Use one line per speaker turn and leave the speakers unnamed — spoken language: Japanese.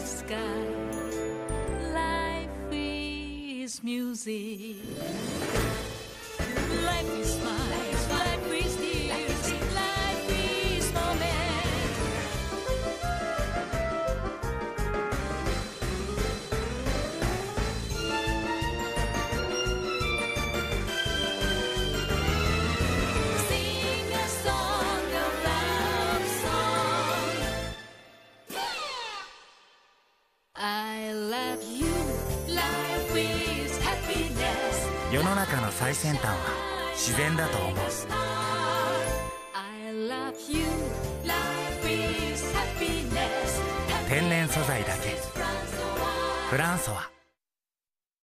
sky. Life is music.
世の中の最先端は自然だと思う.天然素材だけ。フランソワ